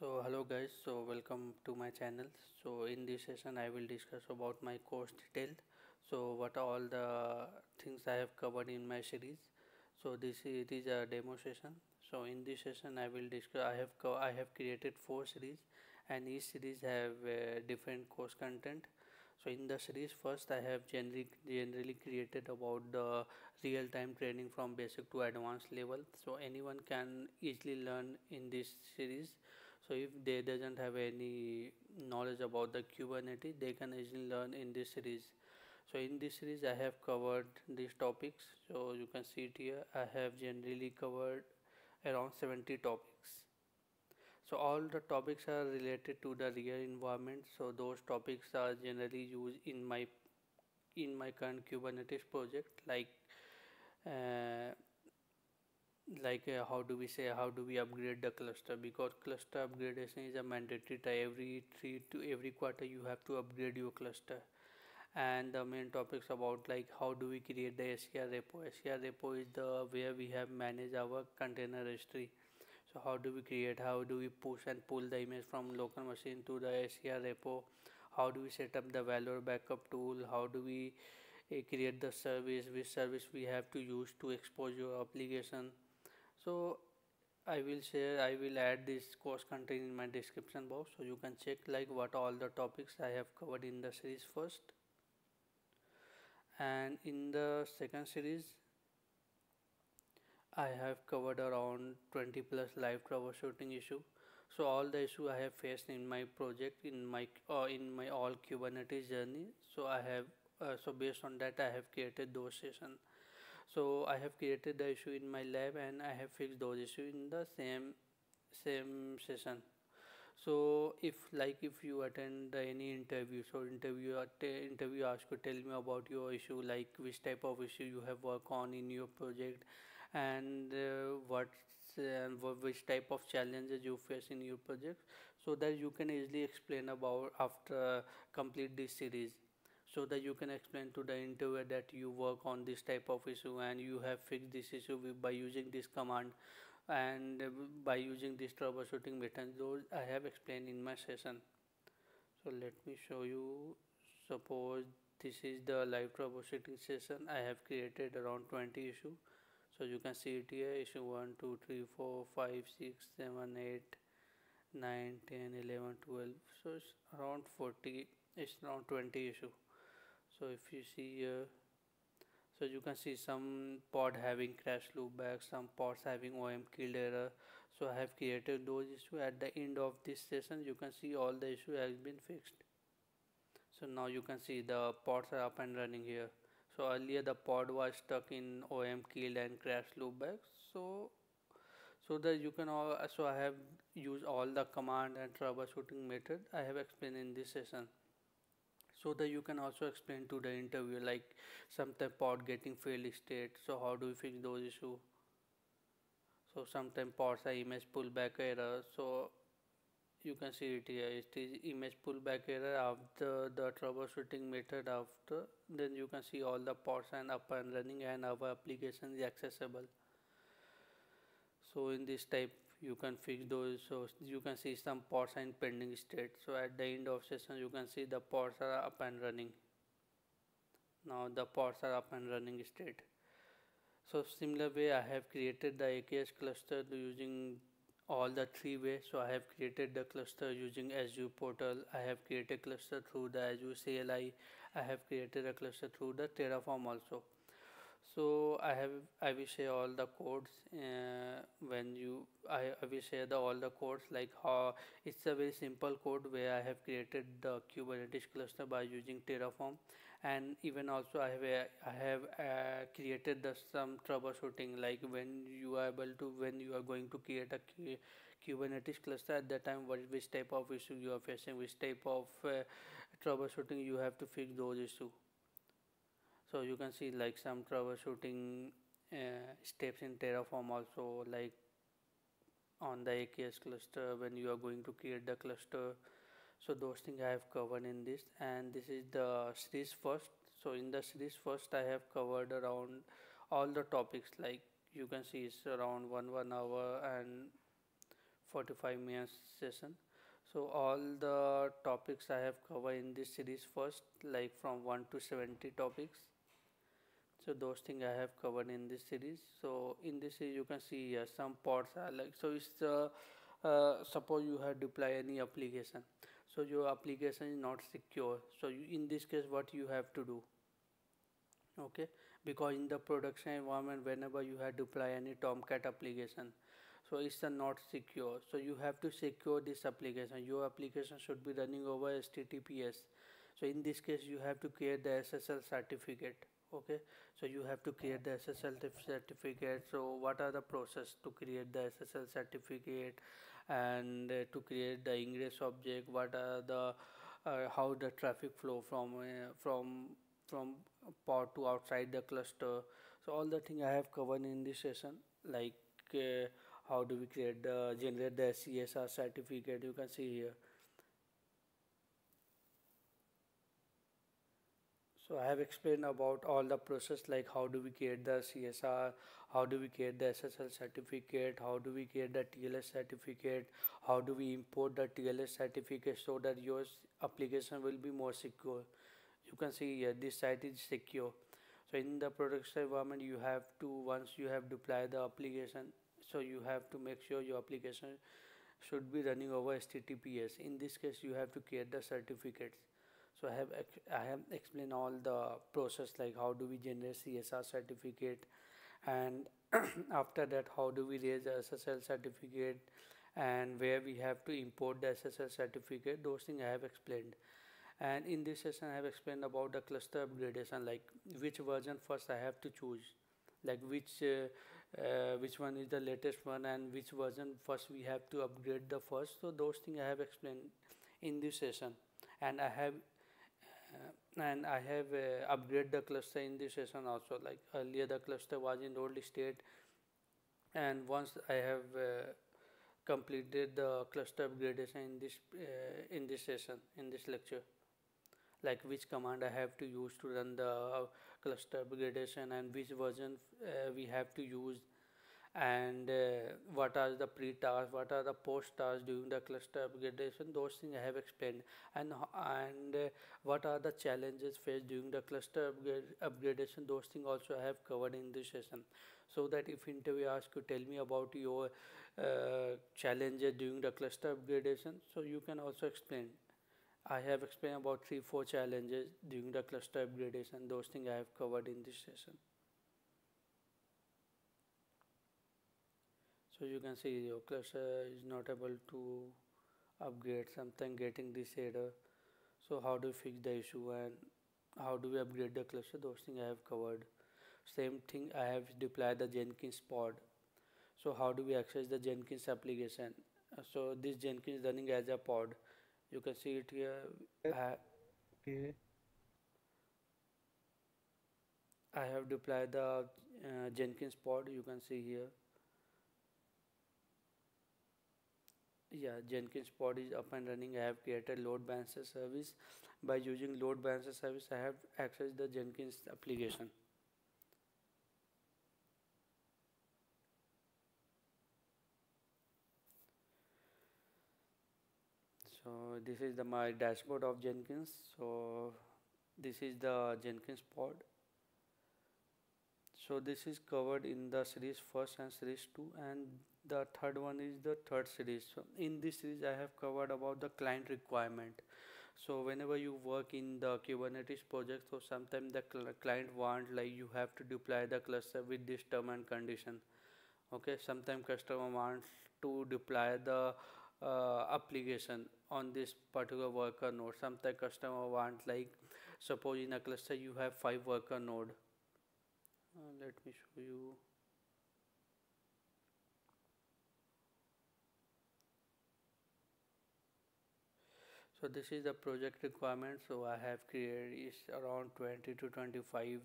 So hello guys, so welcome to my channel. So in this session I will discuss about my course detail. So what are all the things I have covered in my series. So this is, it is a demo session. So in this session I will discuss I have I have created four series and each series have uh, different course content. So in the series first I have generally generally created about the real-time training from basic to advanced level. So anyone can easily learn in this series so if they doesn't have any knowledge about the kubernetes they can easily learn in this series. So in this series i have covered these topics. So you can see it here. I have generally covered around 70 topics. So all the topics are related to the real environment. So those topics are generally used in my in my current kubernetes project like uh, like uh, how do we say how do we upgrade the cluster? Because cluster upgradation is a mandatory every three to every quarter you have to upgrade your cluster. And the main topics about like how do we create the ACR repo? ACR repo is the where we have managed our container registry. So how do we create? How do we push and pull the image from local machine to the ACR repo? How do we set up the Velero backup tool? How do we uh, create the service which service we have to use to expose your application so I will share I will add this course content in my description box so you can check like what all the topics I have covered in the series first. And in the second series I have covered around 20 plus live troubleshooting issue. So all the issue I have faced in my project in my uh, in my all Kubernetes journey. So I have uh, so based on that I have created those sessions so I have created the issue in my lab and I have fixed those issues in the same same session. So if like if you attend any interview so interview interview ask you tell me about your issue like which type of issue you have worked on in your project and uh, what which type of challenges you face in your project so that you can easily explain about after complete this series so that you can explain to the interviewer that you work on this type of issue and you have fixed this issue by using this command and by using this troubleshooting method. Those I have explained in my session. So let me show you. Suppose this is the live troubleshooting session. I have created around 20 issue. So you can see it here. Issue 1 2 3 4 5 6 7 8 9 10 11 12 so it's around 40 it's around 20 issue so if you see here so you can see some pod having crash loopback some pods having OOM killed error. So i have created those issues at the end of this session you can see all the issue has been fixed. So now you can see the pods are up and running here. So earlier the pod was stuck in OOM killed and crash loopback so so that you can all so i have used all the command and troubleshooting method i have explained in this session so that you can also explain to the interviewer like sometimes pod getting failed state. So how do we fix those issues so sometimes pods are image pullback error. So you can see it here. It is image pullback error after the troubleshooting method after. Then you can see all the pods and up and running and our application is accessible. So in this type you can fix those so you can see some pods are in pending state. So at the end of session you can see the pods are up and running. Now the pods are up and running state. So similar way I have created the AKS cluster using all the three ways so I have created the cluster using Azure portal. I have created cluster through the Azure CLI I have created a cluster through the Terraform also so I have I will share all the codes uh, when you I, I will share the all the codes like how it's a very simple code where I have created the Kubernetes cluster by using Terraform. And even also I have I have uh, created the some troubleshooting like when you are able to when you are going to create a Kubernetes cluster at that time what which type of issue you are facing which type of uh, troubleshooting you have to fix those issues so you can see like some troubleshooting uh, steps in terraform also like on the aks cluster when you are going to create the cluster. So those things i have covered in this. And this is the series first. So in the series first i have covered around all the topics. Like you can see it's around one one hour and 45 minutes session. So all the topics i have covered in this series first like from 1 to 70 topics so those things i have covered in this series. So in this series you can see here some pods are like so it's uh, uh, suppose you have deploy any application. So your application is not secure. So you, in this case what you have to do? Okay? Because in the production environment whenever you have deploy any tomcat application so it's not secure. So you have to secure this application. Your application should be running over https so in this case you have to create the ssl certificate okay. So you have to create the ssl certificate. So what are the process to create the ssl certificate and uh, to create the ingress object? What are the uh, how the traffic flow from uh, from from pod to outside the cluster? So all the thing i have covered in this session like uh, how do we create the generate the csr certificate? You can see here so i have explained about all the process like how do we create the csr how do we create the ssl certificate how do we create the tls certificate how do we import the tls certificate so that your application will be more secure. You can see here this site is secure. So in the production environment you have to once you have deployed the application so you have to make sure your application should be running over https in this case you have to create the certificates so i have i have explained all the process like how do we generate csr certificate and after that how do we raise the ssl certificate and where we have to import the ssl certificate those things i have explained. And in this session I have explained about the cluster upgradation like which version first I have to choose like which uh, uh, which one is the latest one and which version first we have to upgrade the first. So those things I have explained in this session. And I have and I have uh, upgrade the cluster in this session also. Like earlier the cluster was in old state. And once I have uh, completed the cluster upgradation in this uh, in this session in this lecture. Like which command I have to use to run the cluster upgradation and which version uh, we have to use and uh, what are the pre-tasks, what are the post-tasks during the cluster upgradation, those things I have explained. And, and uh, what are the challenges faced during the cluster upgrade, upgradation, those things also I have covered in this session. So that if interview asks you tell me about your uh, challenges during the cluster upgradation, so you can also explain. I have explained about three four challenges during the cluster upgradation. Those things I have covered in this session so you can see your cluster is not able to upgrade something getting this error. So how do we fix the issue and how do we upgrade the cluster? Those things I have covered. Same thing I have deployed the Jenkins pod. So how do we access the Jenkins application? So this Jenkins running as a pod you can see it here. I, okay. I have deployed the uh, Jenkins pod you can see here yeah Jenkins pod is up and running. I have created load balancer service. By using load balancer service I have accessed the Jenkins application. So this is the my dashboard of Jenkins. So this is the Jenkins pod. So this is covered in the series first and series 2 and the third one is the third series. So in this series I have covered about the client requirement. So whenever you work in the Kubernetes project so sometimes the cl client want like you have to deploy the cluster with this term and condition. Okay? Sometimes customer wants to deploy the uh, application on this particular worker node. Sometimes customer want like suppose in a cluster you have five worker node. Uh, let me show you so this is the project requirement. So i have created is around 20 to 25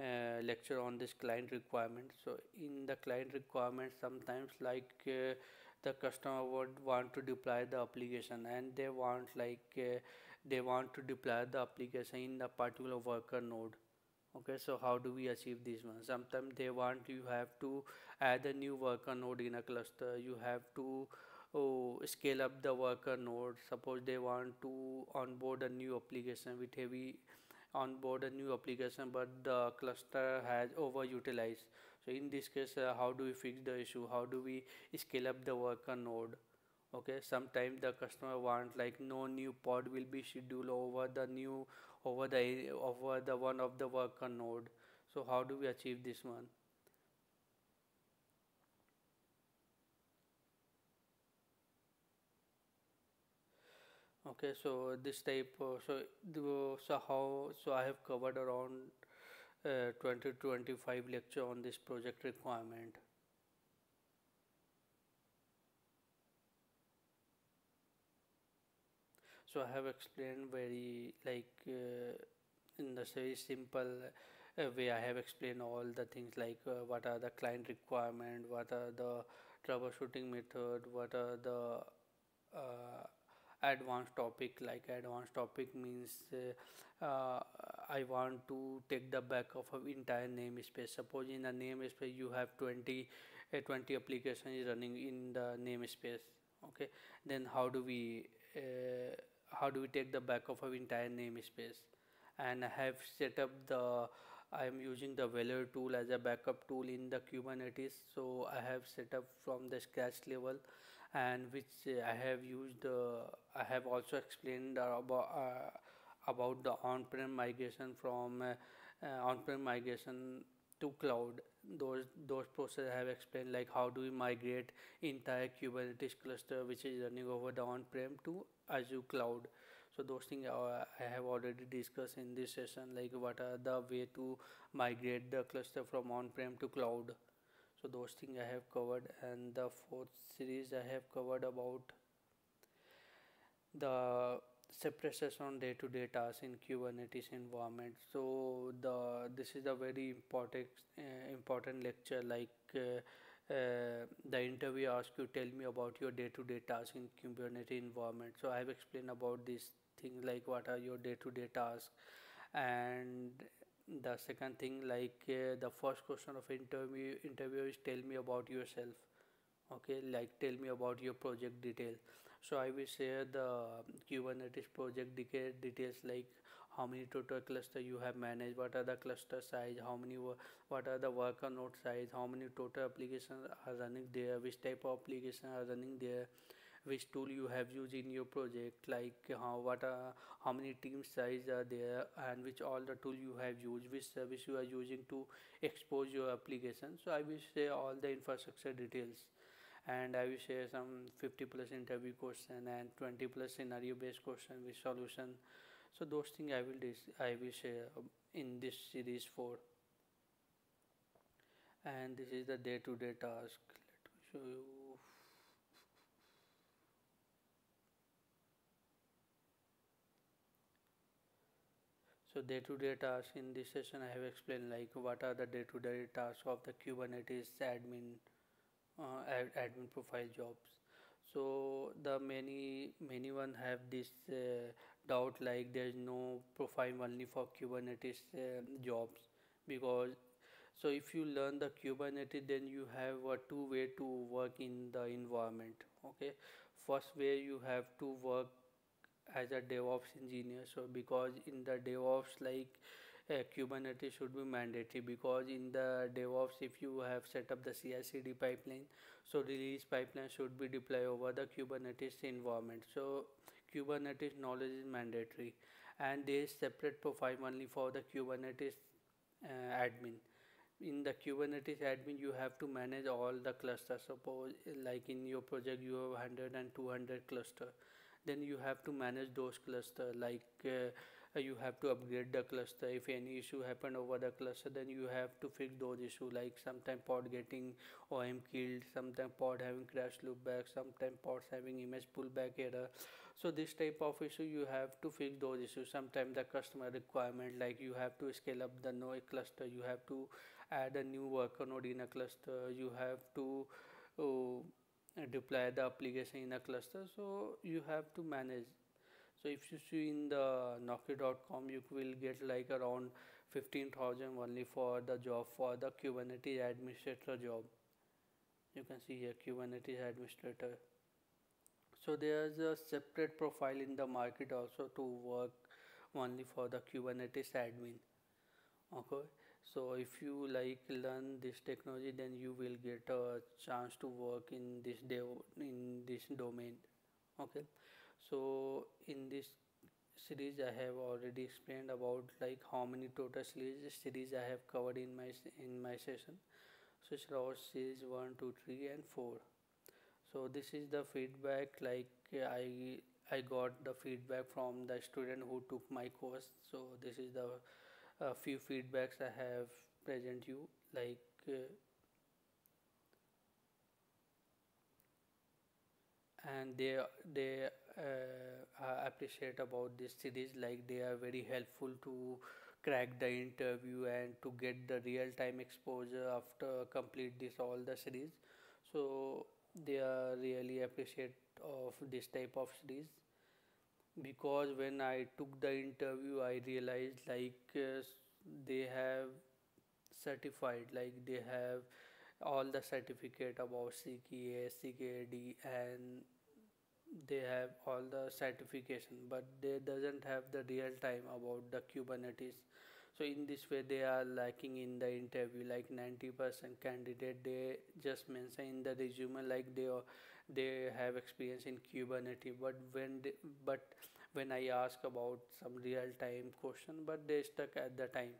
uh, lecture on this client requirement. So in the client requirement sometimes like uh, the customer would want to deploy the application and they want like uh, they want to deploy the application in the particular worker node. Okay so how do we achieve this one? Sometimes they want you have to add a new worker node in a cluster. You have to oh, scale up the worker node. Suppose they want to onboard a new application with heavy onboard a new application but the cluster has overutilized. So in this case uh, how do we fix the issue? How do we scale up the worker node? Okay sometimes the customer want like no new pod will be scheduled over the new over the over the one of the worker node. So how do we achieve this one okay so this type uh, so so how so i have covered around uh, 20 to 25 lecture on this project requirement. So i have explained very like uh, in the very simple uh, way i have explained all the things like uh, what are the client requirement what are the troubleshooting method what are the advanced topic like advanced topic means uh, uh, i want to take the back of entire namespace. Suppose in a namespace you have 20 uh, 20 applications running in the namespace okay? Then how do we uh, how do we take the back of entire namespace? And I have set up the I am using the Velero tool as a backup tool in the Kubernetes. So I have set up from the scratch level and which uh, I have used uh, I have also explained about uh, about the on-prem migration from on-prem migration to cloud. Those those process I have explained like how do we migrate entire Kubernetes cluster which is running over the on-prem to Azure cloud. So those things I have already discussed in this session like what are the way to migrate the cluster from on-prem to cloud so those things I have covered and the fourth series I have covered about the separate on day-to-day tasks in Kubernetes environment. So the this is a very important uh, important lecture. Like uh, uh, the interview asks you tell me about your day-to-day tasks in Kubernetes environment. So I have explained about these things like what are your day-to-day tasks, and the second thing like uh, the first question of interview interview is tell me about yourself. Okay, like tell me about your project detail so I will share the Kubernetes project details like how many total cluster you have managed, what are the cluster size, how many what are the worker node size, how many total applications are running there, which type of application are running there, which tool you have used in your project, like uh, how what are how many team size are there, and which all the tool you have used, which service you are using to expose your application. So I will share all the infrastructure details and I will share some 50 plus interview question and 20 plus scenario based question with solution. So those things I will dis I will share um, in this series 4 and this is the day to day task. Let me show you. So day to day tasks in this session I have explained like what are the day to day tasks of the Kubernetes admin uh, ad admin profile jobs. So the many many one have this uh, doubt like there is no profile only for kubernetes uh, jobs. Because so if you learn the kubernetes then you have a two way to work in the environment okay? First way you have to work as a devops engineer so because in the devops like uh, Kubernetes should be mandatory because in the DevOps, if you have set up the CI/CD pipeline, so release pipeline should be deployed over the Kubernetes environment. So Kubernetes knowledge is mandatory, and there is separate profile only for the Kubernetes uh, admin. In the Kubernetes admin, you have to manage all the clusters. Suppose like in your project, you have 100 and 200 cluster, then you have to manage those cluster like. Uh, you have to upgrade the cluster if any issue happen over the cluster then you have to fix those issue like sometime pod getting OOM killed sometime pod having crash loopback sometime pods having image pullback error so this type of issue you have to fix those issues sometimes the customer requirement like you have to scale up the node cluster you have to add a new worker node in a cluster you have to uh, deploy the application in a cluster. So you have to manage. So if you see in the naukri.com you will get like around 15000 only for the job for the kubernetes administrator job. You can see here kubernetes administrator. So there's a separate profile in the market also to work only for the kubernetes admin. Okay so if you like learn this technology then you will get a chance to work in this dev in this domain okay? So in this series i have already explained about like how many total series series i have covered in my in my session. So it's series 1 2 3 and 4 so this is the feedback like i i got the feedback from the student who took my course. So this is the a few feedbacks I have present you like uh, and they they uh, appreciate about this series like they are very helpful to crack the interview and to get the real time exposure after complete this all the series. So they are really appreciate of this type of series because when I took the interview, I realized like uh, they have certified, like they have all the certificate about CKA, CKD, and they have all the certification, but they doesn't have the real time about the Kubernetes. So in this way, they are lacking in the interview. Like 90% candidate, they just mention in the resume like they are they have experience in kubernetes but when they, but when i ask about some real time question but they stuck at the time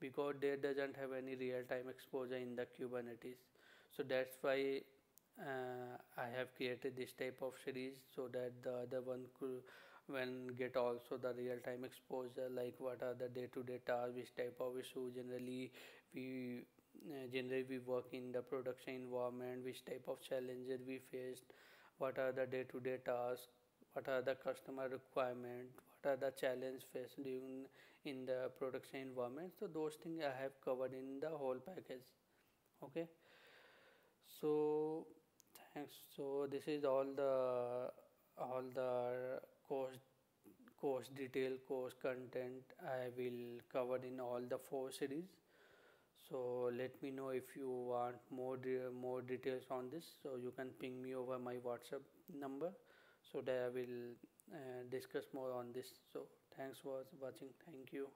because they doesn't have any real time exposure in the kubernetes. So that's why uh, i have created this type of series so that the other one could when get also the real time exposure like what are the day to day tasks which type of issue generally we Uh, generally we work in the production environment which type of challenges we faced what are the day-to-day tasks what are the customer requirement what are the challenge faced during in the production environment. So those things i have covered in the whole package. Okay? So thanks. So this is all the all the course course detail course content i will cover in all the four series so let me know if you want more de- more details on this. So you can ping me over my whatsapp number. So that i will uh, discuss more on this. So thanks for watching. Thank you